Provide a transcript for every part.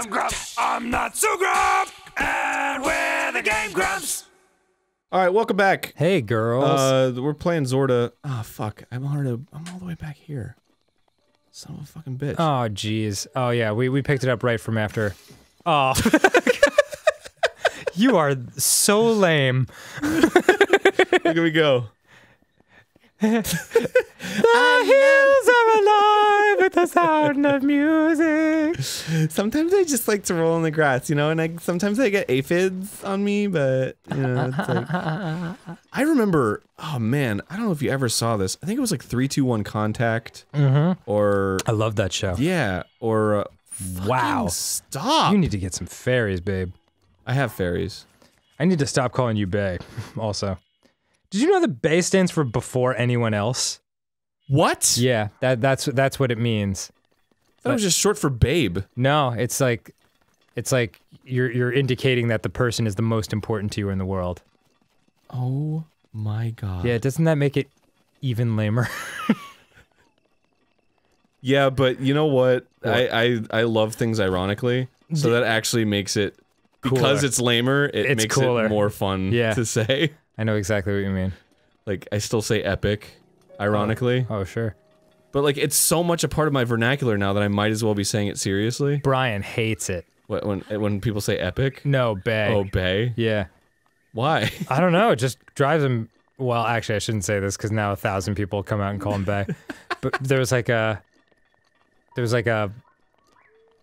I'm Grump. I'm not so Grump. And we're the Game Grumps. All right, welcome back. Hey, girls. Uh, we're playing Zorda. Ah, fuck. I'm already. I'm all the way back here. Son of a fucking bitch. oh, jeez. Oh, yeah, we, we picked it up right from after. Oh. you are so lame. Here we go. The hills are alive with the sound of music. Sometimes I just like to roll in the grass, you know, and I sometimes I get aphids on me, but you know, it's like I remember. Oh man, I don't know if you ever saw this. I think it was like three, two, one, contact, Mm-hmm. or I love that show. yeah, or uh, Wow. stop. You need to get some fairies, babe. I have fairies. I need to stop calling you Bay, also. Did you know that Bay stands for before anyone else? What? Yeah, that that's that's what it means. That was just short for babe. No, it's like it's like you're you're indicating that the person is the most important to you in the world. Oh my god. Yeah, doesn't that make it even lamer? Yeah, but you know what? I, I I love things ironically, so that actually makes it because Cooler. it's lamer. It It's makes cooler. it more fun Yeah. to say. I know exactly what you mean. Like I still say epic, ironically, oh, oh, sure. but like it's so much a part of my vernacular now that I might as well be saying it seriously. Brian hates it. When when, when people say epic, No, Bay. oh bay, Yeah. why? I don't know. It just drives him. Well, actually, I shouldn't say this because now a thousand people come out and call him Bay. but there was like a, there was like a,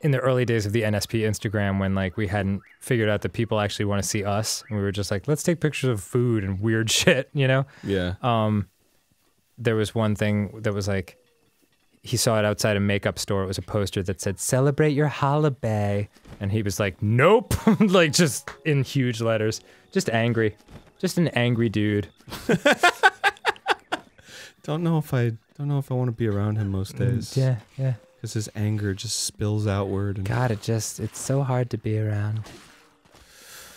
in the early days of the NSP Instagram when like we hadn't figured out that people actually want to see us, and we were just like, let's take pictures of food and weird shit, you know. yeah, Um, there was one thing that was like, he saw it outside a makeup store. It was a poster that said "Celebrate your holiday," and he was like, "Nope," like just in huge letters, just angry, just an angry dude. don't know if I don't know if I want to be around him most days. Yeah, yeah. Because his anger just spills outward. And God, it just it's so hard to be around.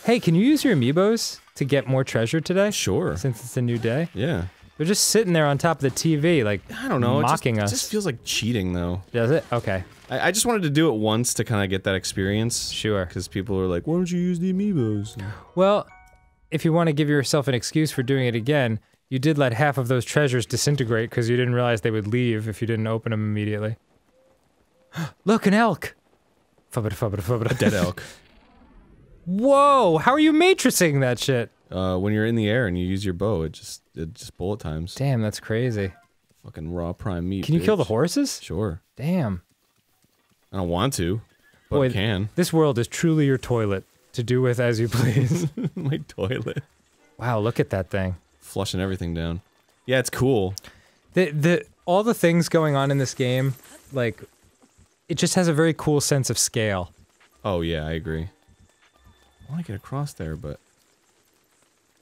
Hey, can you use your amiibos to get more treasure today? sure, Since it's a new day, yeah. they're just sitting there on top of the TV, like I don't know. mocking it us. just, It just feels like cheating, though. Does it? Okay, I, I just wanted to do it once to kind of get that experience. sure. Because people are like, "Why don't you use the amiibos?" Well, if you want to give yourself an excuse for doing it again, you did let half of those treasures disintegrate because you didn't realize they would leave if you didn't open them immediately. Look, an elk! Fubbada fubbada fubbada. Dead elk. Whoa! How are you matrixing that shit? uh, when you're in the air and you use your bow, it just it just bullet times. Damn, that's crazy. Fucking raw prime meat. Can you kill the horses? Sure. Damn. I don't want to, but Boy, I can. This world is truly your toilet to do with as you please. My toilet. wow, look at that thing. Flushing everything down. Yeah, it's cool. The the all the things going on in this game, like it just has a very cool sense of scale. Oh yeah, I agree. I want to get across there, but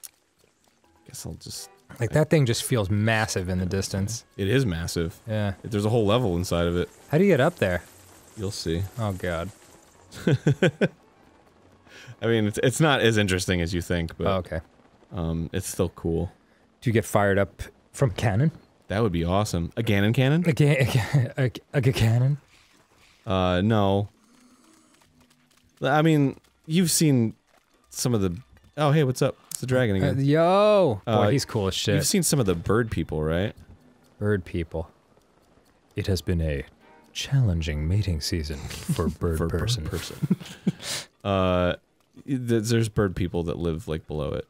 I guess I'll just. Like that thing just feels massive in the distance. It is massive. Yeah. There's a whole level inside of it. How do you get up there? You'll see. Oh god. I mean, it's it's not as interesting as you think, but Oh, okay. um, it's still cool. Do you get fired up from cannon? That would be awesome. A Ganon cannon? A, ga- a, a, a cannon? Uh, no. I mean, you've seen some of the. Oh, hey, what's up? It's the dragon Uh, again. yo! Boy, Uh, he's cool as shit. You've seen some of the bird people, right? Bird people. It has been a challenging mating season for bird For bird person. person. uh, there's bird people that live like below it.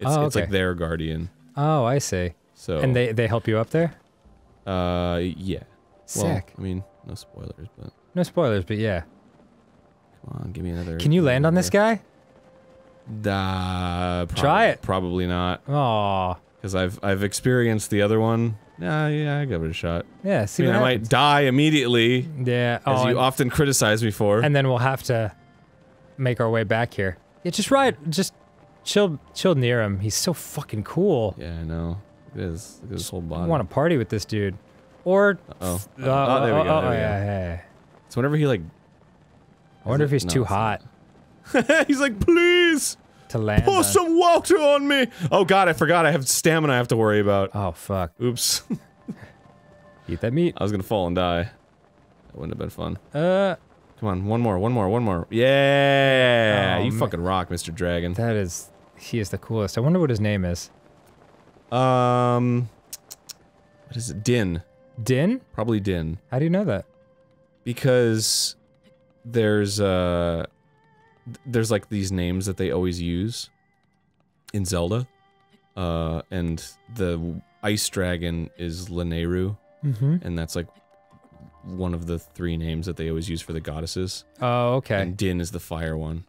It's, Oh, it's like their guardian. Oh, I see. So And they they help you up there? uh, yeah. Well, Sick. I mean, no spoilers, but No spoilers, but yeah. come on, give me another. Can you land on this guy? Uh, Try it. Probably not, Oh, because I've I've experienced the other one. Yeah, yeah, I give it a shot. yeah. I See mean, what I might die immediately, Yeah. as Oh, you often criticize me for. and then we'll have to make our way back here. Yeah, just ride. Just chill. Chill near him. He's so fucking cool. yeah, I know. It is. At his whole I want to party with this dude. Or. Oh, Uh, oh, there we go. oh, there we oh, go. yeah, yeah, yeah. So whenever he like, I wonder if he's no, too hot he's like, please to land. pour on- some water on me. Oh God, I forgot. I have stamina. I have to worry about. Oh fuck! Oops. Eat that meat. I was gonna fall and die. That wouldn't have been fun. Uh, Come on, one more, one more, one more. Yeah, Oh, you man. fucking rock, Mr. Dragon. That is, he is the coolest. I wonder what his name is. Um, what is it? Din. Din? Probably Din. How do you know that? Because there's uh there's like these names that they always use in Zelda. Uh and the ice dragon is Lanayru Mm-hmm. and that's like one of the three names that they always use for the goddesses. Oh, okay. And Din is the fire one.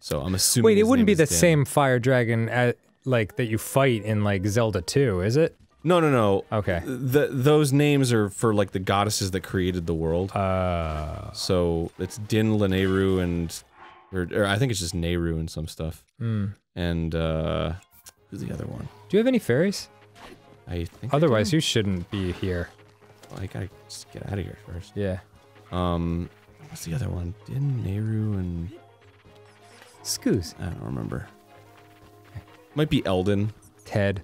So I'm assuming Wait, it wouldn't be the Din. same fire dragon at, like that you fight in like Zelda 2, is it? No, no, no. Okay. The, those names are for like the goddesses that created the world. Uh, So it's Din, Lanayru, and or, or I think it's just Nayru and some stuff. mm. And uh who's the other one? Do you have any fairies? I think Otherwise, do. you shouldn't be here. I gotta just get out of here first. Yeah. Um what's the other one? Din, Nayru, and Scoos. I don't remember. Might be Eldon. Ted.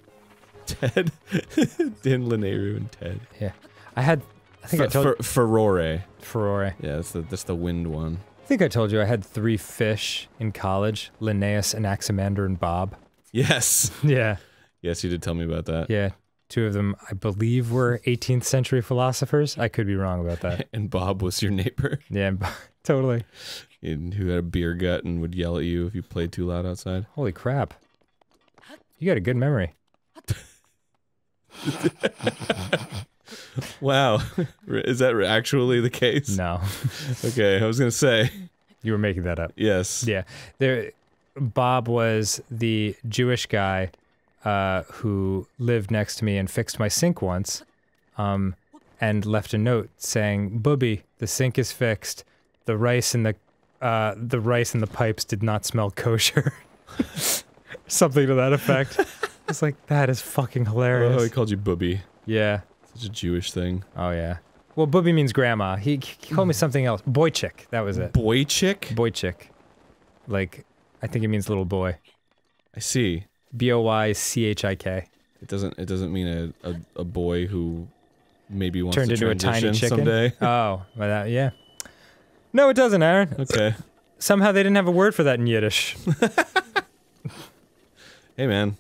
Ted. Din, Lanayru, and Ted. Yeah. I had, I think I F- told Fer- Farore. Farore. Yeah, that's the that's the wind one. I think I told you I had three fish in college: Linnaeus, Anaximander, and Bob. Yes. Yeah. Yes, you did tell me about that. Yeah. Two of them, I believe, were 18th century philosophers. I could be wrong about that. And Bob was your neighbor, Yeah, totally. and who had a beer gut and would yell at you if you played too loud outside. Holy crap. You got a good memory. Wow, is that actually the case? No, Okay, I was gonna say you were making that up. yes. Yeah. There Bob was the Jewish guy uh, who lived next to me and fixed my sink once. Um, and left a note saying, "Booby, the sink is fixed. The rice in the uh, the rice in the pipes did not smell kosher." Something to that effect. I was like, "That is fucking hilarious. Oh, he called you booby. yeah. Such a Jewish thing. Oh yeah. Well, booby means grandma. He, he hmm. called me something else. Boy chick. That was it. Boy chick. Boy chick. Like, I think it means little boy. I see. B O Y C H I K. It doesn't. It doesn't mean a, a, a boy who maybe wants Turned to into a tiny chicken. someday. Oh, well, that, yeah. No, it doesn't, Arin. Okay. Somehow they didn't have a word for that in Yiddish. hey man,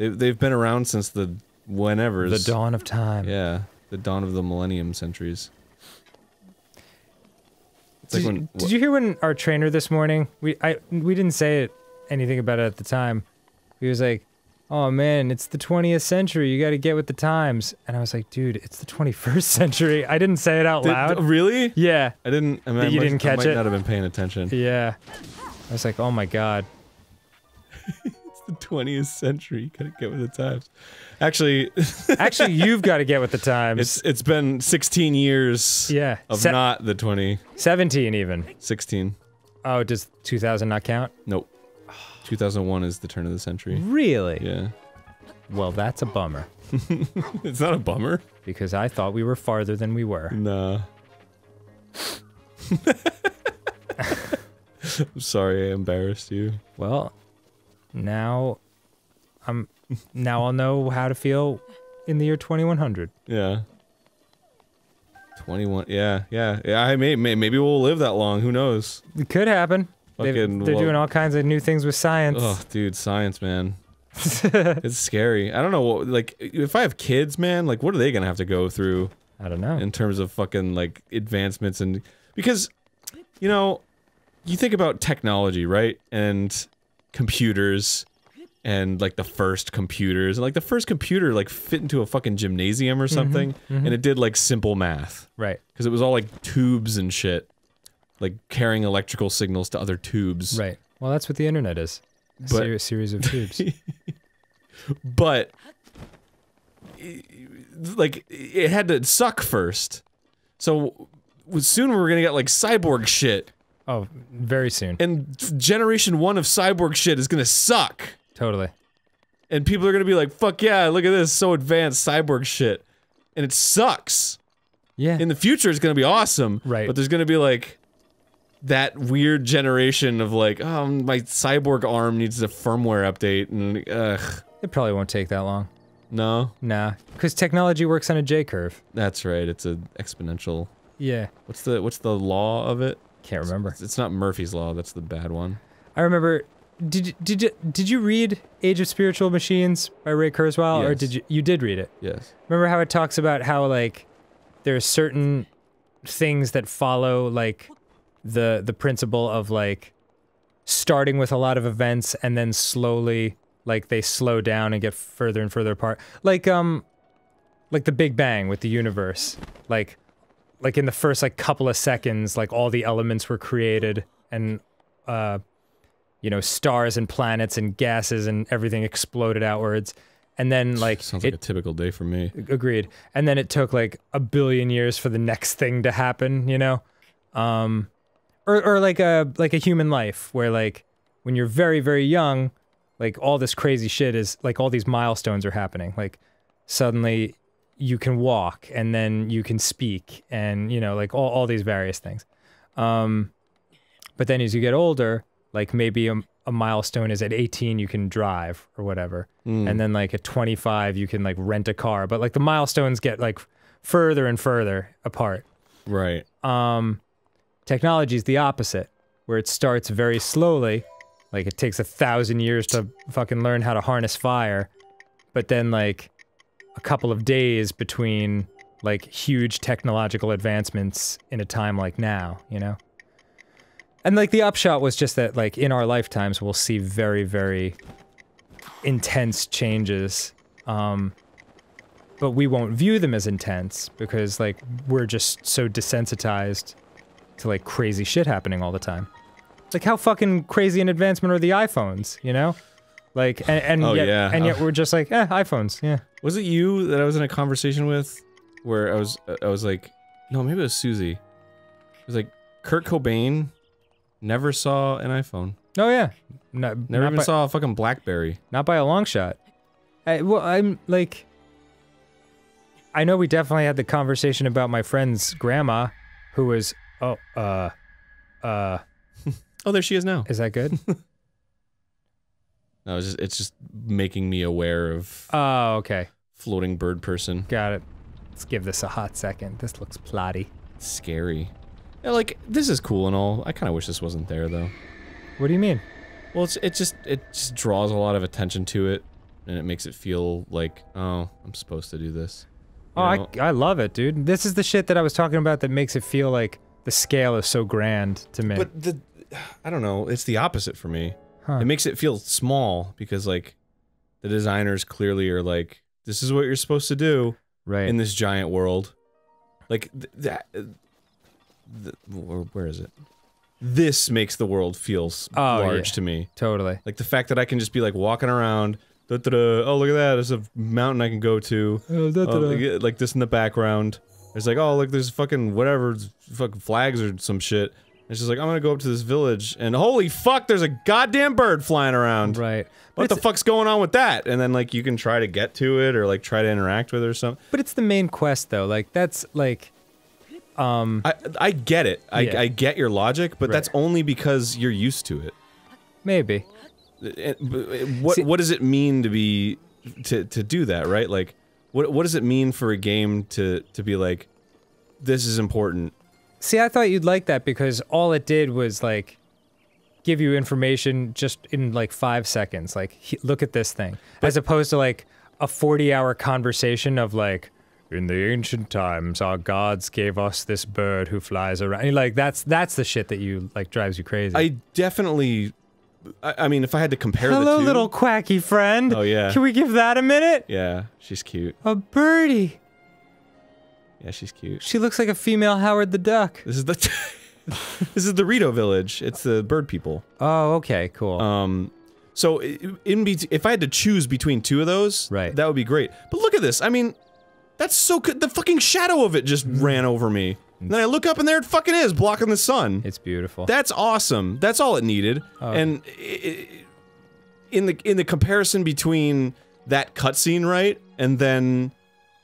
they they've been around since the whenever the dawn of time. Yeah, the dawn of the millennium centuries. It's Did, like you- when did you hear when our trainer this morning? We I we didn't say it anything about it at the time. He was like, "Oh man, it's the 20th century. You got to get with the times." And I was like, "Dude, it's the 21st century." I didn't say it out Did- loud. really? yeah, I didn't. I mean, I You might- didn't I catch might it? Not have been paying attention. yeah. I was like, "Oh my god." It's the 20th century. You gotta get with the times. Actually, Actually, you've got to get with the times. it's it's been 16 years yeah, of Se- not the 20. 17 even. 16. Oh, does 2000 not count? Nope. 2001 is the turn of the century. Really? Yeah. Well, that's a bummer It's not a bummer. because I thought we were farther than we were. Nah. I'm sorry I embarrassed you. Well, now I'm now I'll know how to feel in the year 2100. Yeah. 21. Yeah, yeah. Yeah, I may, may maybe we'll live that long. Who knows? It could happen. Fucking they're well- doing all kinds of new things with science. Oh, dude, science, man. it's scary. I don't know what like if I have kids, man, like what are they going to have to go through I don't know. in terms of fucking like advancements and because you know, you think about technology, right? And computers and like the first computers and like the first computer like fit into a fucking gymnasium or mm-hmm. something mm-hmm. and it did like simple math right. because it was all like tubes and shit like carrying electrical signals to other tubes Right. Well, that's what the internet is. A But- seri- series of tubes. but like it had to suck first so soon we were gonna get like cyborg shit oh, very soon. and generation one of cyborg shit is gonna suck Totally. and people are gonna be like fuck yeah look at this so advanced cyborg shit and it sucks Yeah. in the future it's gonna be awesome Right. but there's gonna be like that weird generation of like oh my cyborg arm needs a firmware update and ugh it probably won't take that long. no Nah, because technology works on a J curve. that's right it's a exponential Yeah. what's the what's the law of it Can't remember. It's not Murphy's Law. That's the bad one. I remember. Did you- did you did you read Age of Spiritual Machines by Ray Kurzweil, or did you you did read it? Yes. Remember how it talks about how like there are certain things that follow like the the principle of like starting with a lot of events and then slowly like they slow down and get further and further apart. Like um like the Big Bang with the universe. Like like in the first like couple of seconds like all the elements were created and uh you know stars and planets and gases and everything exploded outwards. And then like Sounds it like a typical day for me. agreed and then it took like a billion years for the next thing to happen you know um or or like a like a human life where like when you're very very young like all this crazy shit is like all these milestones are happening like suddenly you can walk and then you can speak and you know like all, all these various things. Um but then as you get older like maybe a, a milestone is at 18 you can drive or whatever. Hmm. and then like at 25 you can like rent a car. But like the milestones get like further and further apart. Right. um technology is the opposite where it starts very slowly. Like it takes a thousand years to fucking learn how to harness fire. But then like a couple of days between like huge technological advancements in a time like now you know and like the upshot was just that like in our lifetimes we'll see very very intense changes um but we won't view them as intense because like we're just so desensitized to like crazy shit happening all the time. Like how fucking crazy an advancement are the iPhones, you know? Like and, and Oh, yet yeah. and yet we're just like, eh, iPhones, yeah. Was it you that I was in a conversation with, where I was I was like, no, maybe it was Suzy. It was like Kurt Cobain never saw an iPhone. Oh yeah. Not, Never even by, saw a fucking BlackBerry. not by a long shot. I, well, I'm like I know we definitely had the conversation about my friend's grandma who was oh uh uh Oh, there she is now. is that good? No, it's just, it's just making me aware of oh, okay. floating bird person. Got it. Let's give this a hot second. This looks plotty. Scary. Yeah, like this is cool and all. I kind of wish this wasn't there though. What do you mean? Well, it's it just it just draws a lot of attention to it, and it makes it feel like oh, I'm supposed to do this. You Oh, I. I love it, dude. This is the shit that I was talking about that makes it feel like the scale is so grand to me. But the, I don't know. It's the opposite for me. Huh. It makes it feel small because like, the designers clearly are like, this is what you're supposed to do right. in this giant world. Like th- that. uh, th- where, is it? This makes the world feel Oh, large yeah. to me. totally. Like the fact that I can just be like walking around. Da, da, da, oh, look at that! There's a mountain I can go to. Oh, like, like this in the background. It's like, oh, look, there's fucking whatever, fucking flags or some shit. It's just like, I'm gonna go up to this village, and holy fuck, there's a goddamn bird flying around. Right. What the fuck's going on with that? And then like you can try to get to it or like try to interact with it or something. But it's the main quest, though. Like, that's like. Um, I I get it. I, Yeah. I get your logic, but Right. that's only because you're used to it. maybe. But What See- what does it mean to be to to do that? Right? Like, what what does it mean for a game to to be like, this is important? See, I thought you'd like that because all it did was like give you information just in like five seconds. Like, he, look at this thing, as opposed to like a forty-hour conversation of like, in the ancient times, our gods gave us this bird who flies around. Like, that's that's the shit that you like drives you crazy. I definitely. I, I mean, if I had to compare Hello, the two, little quacky friend. Oh, yeah. Can we give that a minute? yeah, she's cute. A birdie. Yeah, she's cute. She looks like a female Howard the Duck. This is the this is the Rito village. It's the bird people. Oh, okay, cool. Um, so in if I had to choose between two of those, Right. that would be great. But look at this. I mean, that's so good. The fucking shadow of it just Mm-hmm. ran over me. And then I look up and there it fucking is, blocking the sun. it's beautiful. That's awesome. That's all it needed. Oh. And i- i- in the in the comparison between that cutscene, right, and then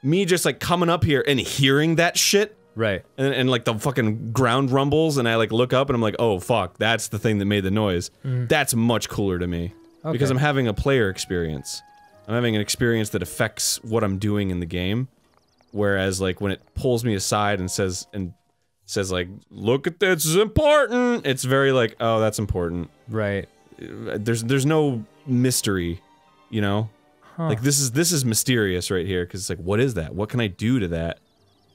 me just like coming up here and hearing that shit, right. and, and like the fucking ground rumbles, and I like look up and I'm like, oh fuck, that's the thing that made the noise. That's much cooler to me because I'm having a player experience. I'm having an experience that affects what I'm doing in the game. Whereas like when it pulls me aside and says and says like, "Look at this, is important." It's very like, "Oh, that's important." Right. Uh, There's there's no mystery, you know. Huh. Like this is this is mysterious right here because it's like, what is that? What can I do to that?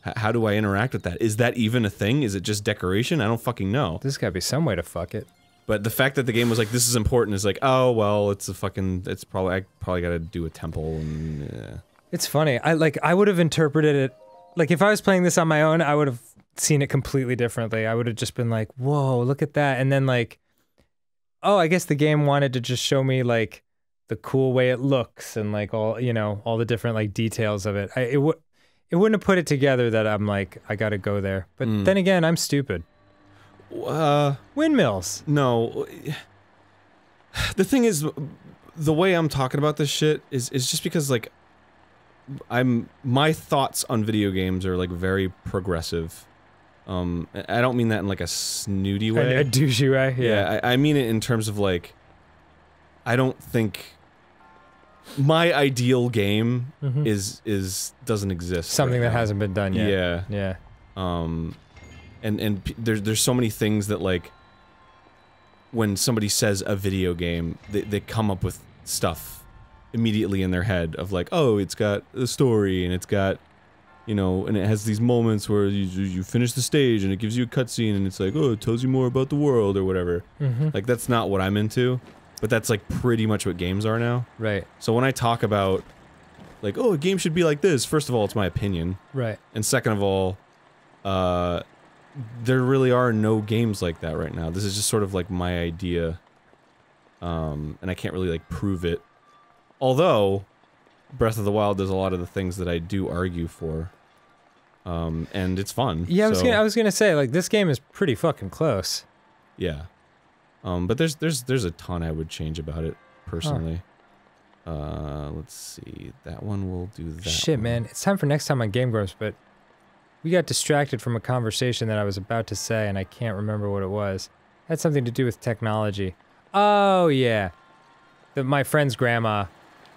H- how do I interact with that? Is that even a thing? Is it just decoration? I don't fucking know. There's got to be some way to fuck it. But the fact that the game was like, this is important is like, oh well, it's a fucking, it's probably I probably got to do a temple and yeah. It's funny. I like I would have interpreted it like if I was playing this on my own, I would have seen it completely differently. I would have just been like, "Whoa, look at that." And then like oh, I guess the game wanted to just show me like the cool way it looks and like all, you know, all the different like details of it. I it would it wouldn't have put it together that I'm like I got to go there. But Mm. then again, I'm stupid. Uh, Windmills. no. The thing is, the way I'm talking about this shit is is just because like I'm my thoughts on video games are like very progressive. Um, I don't mean that in like a snooty way. A, a douchey way. Yeah, I, I mean it in terms of like, I don't think my ideal game Mhm. is is doesn't exist. Something right that now. hasn't been done yet. Yeah. Yeah. Um, and and p- there's there's so many things that like when somebody says a video game, they they come up with stuff immediately in their head of like, oh, it's got a story and it's got you know, and it has these moments where you you you finish the stage and it gives you a cutscene and it's like, oh, it tells you more about the world or whatever. Mm-hmm. Like that's not what I'm into, but that's like pretty much what games are now. Right. So when I talk about like, oh, a game should be like this, first of all, it's my opinion. Right. And second of all, uh, there really are no games like that right now. This is just sort of like my idea. Um, and I can't really like prove it. Although, Breath of the Wild does a lot of the things that I do argue for. Um, and it's fun. Yeah, I was so, gonna I was gonna say like this game is pretty fucking close. Yeah. Um, but there's there's there's a ton I would change about it personally. Uh, let's see. That one will do that. Shit, one. man, it's time for next time on Game Grumps, but we got distracted from a conversation that I was about to say, and I can't remember what it was. It had something to do with technology. Oh yeah, the, my friend's grandma.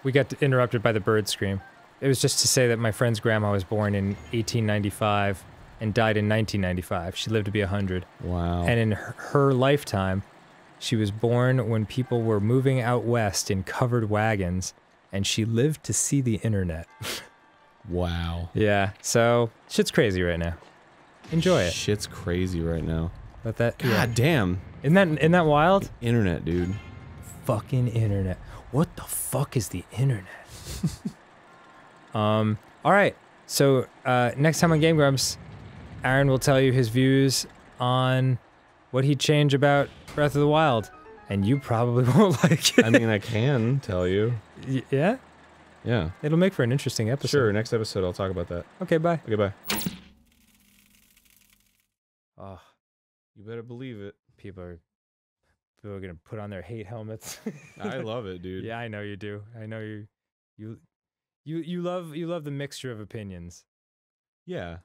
We got interrupted by the bird scream. It was just to say that my friend's grandma was born in 1895 and died in 1995. She lived to be 100. Wow. And in her, her lifetime, she was born when people were moving out west in covered wagons, and she lived to see the internet. wow. Yeah, so shit's crazy right now. Enjoy it. Shit's crazy right now. Let that. God Yeah. damn. Isn't that isn't that wild? Internet, dude. Fucking internet. What the fuck is the internet? um. All right. So uh, next time on Game Grumps, Arin will tell you his views on what he'd change about Breath of the Wild, and you probably won't like it. I mean, I can tell you. Y- yeah, Yeah. it'll make for an interesting episode. Sure. Next episode, I'll talk about that. Okay. Bye. Okay, bye. Oh, You better believe it. people are people are gonna put on their hate helmets. I love it, dude. Yeah, I know you do. I know you you you you love you love the mixture of opinions. Yeah.